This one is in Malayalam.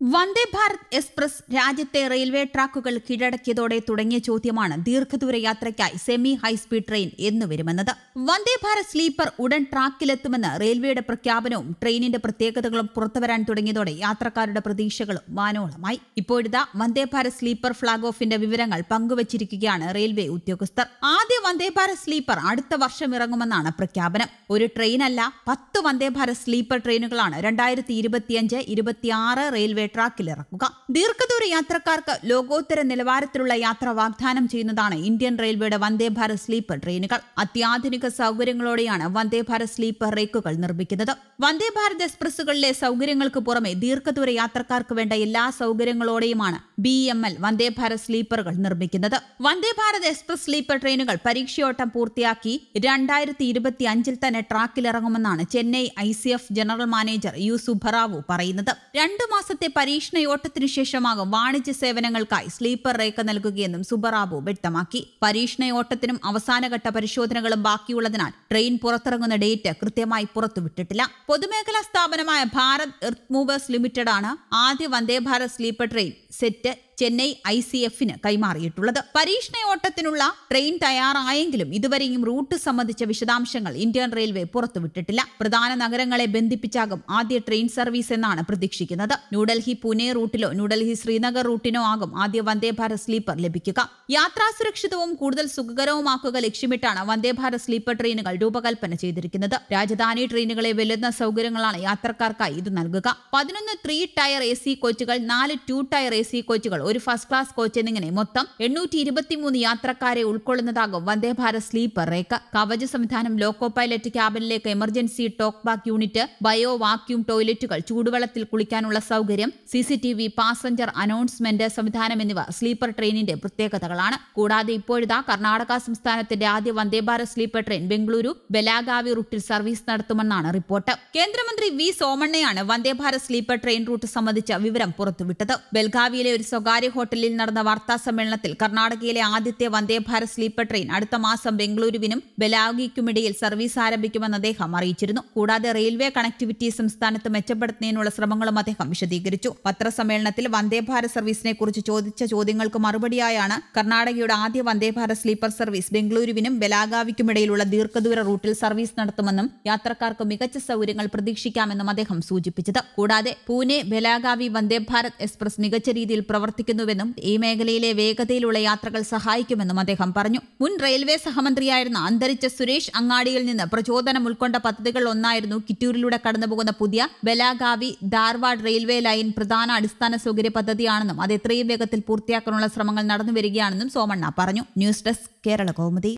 വന്ദേ ഭാരത് എക്സ്പ്രസ് രാജ്യത്തെ റെയിൽവേ ട്രാക്കുകൾ കീഴടക്കിയതോടെ തുടങ്ങിയ ചോദ്യമാണ് ദീർഘദൂര യാത്രയ്ക്കായി സെമി ഹൈസ്പീഡ് ട്രെയിൻ എന്ന് വരുമെന്നത്. വന്ദേ ഭാരത് സ്ലീപ്പർ ഉടൻ ട്രാക്കിലെത്തുമെന്ന് റെയിൽവേയുടെ പ്രഖ്യാപനവും ട്രെയിനിന്റെ പ്രത്യേകതകളും പുറത്തുവരാൻ തുടങ്ങിയതോടെ യാത്രക്കാരുടെ പ്രതീക്ഷകളും വാനോളമായി ഇപ്പോഴിതാ വന്ദേ ഭാരത് സ്ലീപ്പർ ഫ്ളാഗ് ഓഫിന്റെ വിവരങ്ങൾ പങ്കുവച്ചിരിക്കുകയാണ് റെയിൽവേ ഉദ്യോഗസ്ഥർ. ആദ്യ വന്ദേ ഭാരത് സ്ലീപ്പർ അടുത്ത വർഷം ഇറങ്ങുമെന്നാണ് പ്രഖ്യാപനം. ഒരു ട്രെയിനല്ല പത്ത് വന്ദേ ഭാരത് സ്ലീപ്പർ ട്രെയിനുകളാണ് രണ്ടായിരത്തി ഇരുപത്തിയഞ്ച് ഇരുപത്തിയാറ് റെയിൽവേ ട്രാക്കിൽ ഇറക്കുക. ദീർഘദൂര യാത്രക്കാർക്ക് ലോകോത്തര നിലവാരത്തിലുള്ള യാത്ര വാഗ്ദാനം ചെയ്യുന്നതാണ് ഇന്ത്യൻ റെയിൽവേയുടെ വന്ദേ ഭാരത് സ്ലീപ്പർ ട്രെയിനുകൾ. അത്യാധുനിക സൗകര്യങ്ങളോടെയാണ് വന്ദേ ഭാരത് സ്ലീപ്പർ റേക്കുകൾ നിർമ്മിക്കുന്നത്. വന്ദേ ഭാരത് എക്സ്പ്രസ്സുകളിലെ സൗകര്യങ്ങൾക്ക് പുറമെ ദീർഘദൂര യാത്രക്കാർക്ക് വേണ്ട എല്ലാ സൗകര്യങ്ങളോടെയുമാണ് B M L Vande Bharat സ്ലീപ്പറുകൾ നിർമ്മിക്കുന്നത്. വന്ദേ ഭാരത് എക്സ്പ്രസ് സ്ലീപ്പർ ട്രെയിനുകൾ പരീക്ഷയോട്ടം പൂർത്തിയാക്കി രണ്ടായിരത്തി ഇരുപത്തി അഞ്ചിൽ തന്നെ ട്രാക്കിലിറങ്ങുമെന്നാണ് Chennai I C F general manager U Subbarao പറയുന്നത്. രണ്ടു മാസത്തെ പരീക്ഷണയോട്ടത്തിനു ശേഷമാകും വാണിജ്യ സേവനങ്ങൾക്കായി സ്ലീപ്പർ റേക്ക് നൽകുകയെന്നും സുബറാബു വ്യക്തമാക്കി. പരീക്ഷണയോട്ടത്തിനും അവസാനഘട്ട പരിശോധനകളും ബാക്കിയുള്ളതിനാൽ ട്രെയിൻ പുറത്തിറങ്ങുന്ന ഡേറ്റ് കൃത്യമായി പുറത്തുവിട്ടിട്ടില്ല. പൊതുമേഖലാ സ്ഥാപനമായ ഭാരത് എർത്ത് മൂവേഴ്സ് ലിമിറ്റഡാണ് ആദ്യ Vande Bharat sleeper train set Chennai I C എഫിന് കൈമാറിയിട്ടുള്ളത്. പരീക്ഷണയോട്ടത്തിനുള്ള ട്രെയിൻ തയ്യാറായെങ്കിലും ഇതുവരെയും റൂട്ട് സംബന്ധിച്ച വിശദാംശങ്ങൾ ഇന്ത്യൻ റെയിൽവേ പുറത്തുവിട്ടിട്ടില്ല. പ്രധാന നഗരങ്ങളെ ബന്ധിപ്പിച്ചാകും ആദ്യ ട്രെയിൻ സർവീസ് എന്നാണ് പ്രതീക്ഷിക്കുന്നത്. ന്യൂഡൽഹി പൂനെ റൂട്ടിലോ ന്യൂഡൽഹി ശ്രീനഗർ റൂട്ടിനോ ആകും ആദ്യ വന്ദേ ഭാരത് സ്ലീപ്പർ ലഭിക്കുക. യാത്രാ സുരക്ഷിതവും കൂടുതൽ സുഖകരവുമാക്കുക ലക്ഷ്യമിട്ടാണ് വന്ദേ ഭാരത് സ്ലീപ്പർ ട്രെയിനുകൾ രൂപകൽപ്പന ചെയ്തിരിക്കുന്നത്. രാജധാനി ട്രെയിനുകളെ വെല്ലുന്ന സൗകര്യങ്ങളാണ് യാത്രക്കാർക്കായി ഇത് നൽകുക. പതിനൊന്ന് ത്രീ ടയർ എ സി കോച്ചുകൾ നാല് ടു ടയർ എ സി കോച്ചുകൾ ഒരു ഫസ്റ്റ് ക്ലാസ് കോച്ച് എന്നിങ്ങനെ മൊത്തം എണ്ണൂറ്റി ഇരുപത്തിമൂന്ന് യാത്രക്കാരെ ഉൾക്കൊള്ളുന്നതാകും വന്ദേ ഭാരത് സ്ലീപ്പർ റേക്ക് കവച സംവിധാനം loco pilot ക്യാബിനിലേക്ക് emergency talk back unit bio vacuum ടോയ്ലറ്റുകൾ ചൂടുവെള്ളത്തിൽ കുളിക്കാനുള്ള സൗകര്യം C C T V passenger announcement സംവിധാനം എന്നിവ സ്ലീപ്പർ ട്രെയിനിന്റെ പ്രത്യേകതകളാണ്. കൂടാതെ ഇപ്പോഴിതാ കർണാടക സംസ്ഥാനത്തിന്റെ ആദ്യ വന്ദേ ഭാരത് സ്ലീപ്പർ ട്രെയിൻ ബംഗളൂരു ബലാഗാവി റൂട്ടിൽ സർവീസ് നടത്തുമെന്നാണ് റിപ്പോർട്ട്. കേന്ദ്രമന്ത്രി V സോമണ്ണയാണ് Vande Bharat sleeper train route സംബന്ധിച്ച വിവരം പുറത്തുവിട്ടത്. ബൽഗാവിയിലെ ഒരു സ്വകാര്യ ഹോട്ടലിൽ നടന്ന വാർത്താ സമ്മേളനത്തിൽ കർണാടകയിലെ ആദ്യത്തെ വന്ദേ ഭാരത് സ്ലീപ്പർ ട്രെയിൻ അടുത്ത മാസം ബംഗളൂരുവിനും ബലാഗിക്കുമിടയിൽ സർവീസ് ആരംഭിക്കുമെന്ന് അദ്ദേഹം അറിയിച്ചിരുന്നു. കൂടാതെ റെയിൽവേ കണക്ടിവിറ്റി സംസ്ഥാനത്ത് മെച്ചപ്പെടുത്തുന്നതിനുള്ള ശ്രമങ്ങളും അദ്ദേഹം വിശദീകരിച്ചു. പത്രസമ്മേളനത്തിൽ വന്ദേ ഭാരത് സർവീസിനെ കുറിച്ച് ചോദിച്ച ചോദ്യങ്ങൾക്ക് മറുപടിയായാണ് കർണാടകയുടെ ആദ്യ വന്ദേ ഭാരത് സ്ലീപ്പർ സർവീസ് ബംഗളൂരുവിനും ബലാഗാവിക്കുമിടയിലുള്ള ദീർഘദൂര റൂട്ടിൽ സർവീസ് നടത്തുമെന്നും യാത്രക്കാർക്ക് മികച്ച സൗകര്യങ്ങൾ പ്രതീക്ഷിക്കാമെന്നും അദ്ദേഹം സൂചിപ്പിച്ചത്. കൂടാതെ പൂനെ ബലാഗാവി വന്ദേ ഭാരത് എക്സ്പ്രസ് മികച്ച രീതിയിൽ പ്രവർത്തിക്കുന്നുവെന്നും ഈ മേഖലയിലെ വേഗതയിലുള്ള യാത്രകൾ സഹായിക്കുമെന്നും അദ്ദേഹം പറഞ്ഞു. മുൻ റെയിൽവേ സഹമന്ത്രിയായിരുന്ന അന്തരിച്ച സുരേഷ് അങ്ങാടിയിൽ നിന്ന് പ്രചോദനം ഉൾക്കൊണ്ട പദ്ധതികൾ ഒന്നായിരുന്നു കിറ്റൂരിലൂടെ കടന്നുപോകുന്ന പുതിയ ബലാഗാവി ധാർവാഡ് റെയിൽവേ ലൈൻ പ്രധാന അടിസ്ഥാന സൗകര്യ പദ്ധതിയാണെന്നും അത് എത്രയും വേഗത്തിൽ പൂർത്തിയാക്കാനുള്ള ശ്രമങ്ങൾ നടന്നുവരികയാണെന്നും സോമണ്ണ പറഞ്ഞു. News desk Kerala Kaumudi.